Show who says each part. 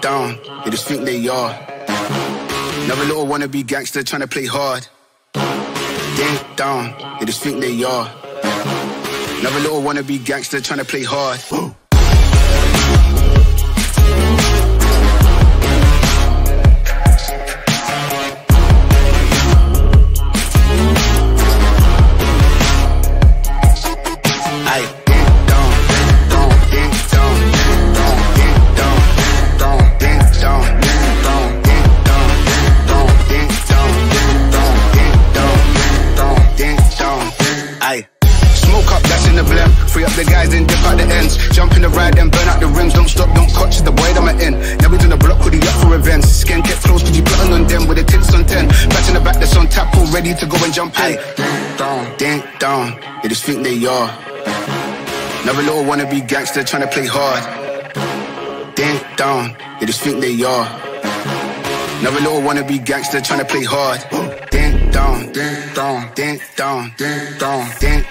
Speaker 1: dong, they just think they are. Another little wannabe gangster trying to play hard. Dong, they just think they are. Another little wannabe gangster trying to play hard. Aye. Smoke up, that's in the blem. Free up the guys and dip out the ends. Jump in the ride and burn out the rims. Don't stop, don't catch the that I'm in. Never done a block hoodie up for events. Skin kept close, cause you plotting on them with the tits on 10. Patch in the back that's on tap, all ready to go and jump in. Ding dong, ding dong. They just think they are. Another little wannabe gangster trying to play hard. Ding dong, they just think they are. Another little wannabe gangster trying to play hard. Ding dong, ding dong, ding dong, ding dong, ding